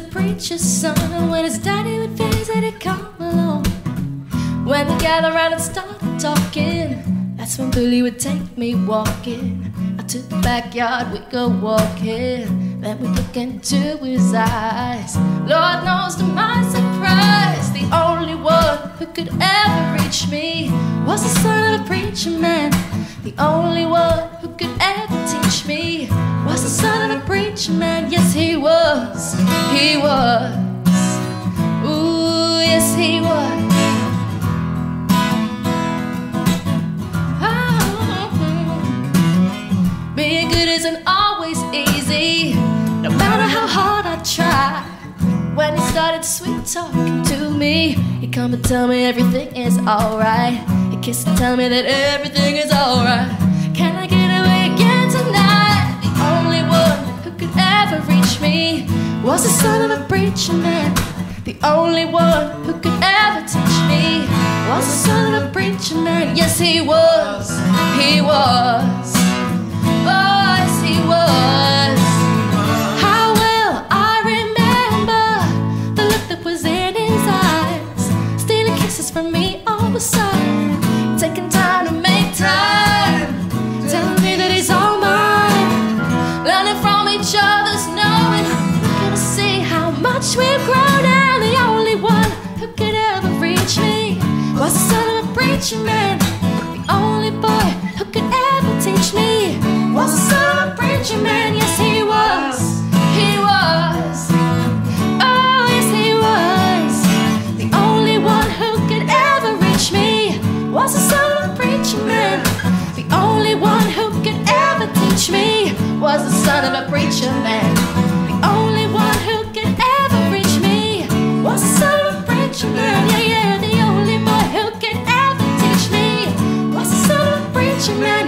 preacher's son. And when his daddy would visit, he'd come along. When we gather around and started talking, that's when Billy would take me walking. Out to the backyard, we'd go walking. Then we'd look into his eyes. Lord knows to my surprise, the only one who could ever reach me was the son of a preacher man. The only one who could ever teach me isn't always easy, no matter how hard I try. When he started sweet talking to me, he come and tell me everything is alright. He kissed and tell me that everything is alright. Can I get away again tonight? The only one who could ever reach me was the son of a preacher man. The only one who could ever teach me was the son of a preacher man. Yes, he was. He was. From me all of a sudden, taking time to make time, telling me that he's all mine, learning from each other's knowing. To see how much we've grown, and the only one who could ever reach me was the son of a preacher man. The only boy who could teach me was the son of a preacher man. The only one who could ever reach me was the son of a preacher man. Yeah, yeah, the only boy who could ever teach me was the son of a preacher man.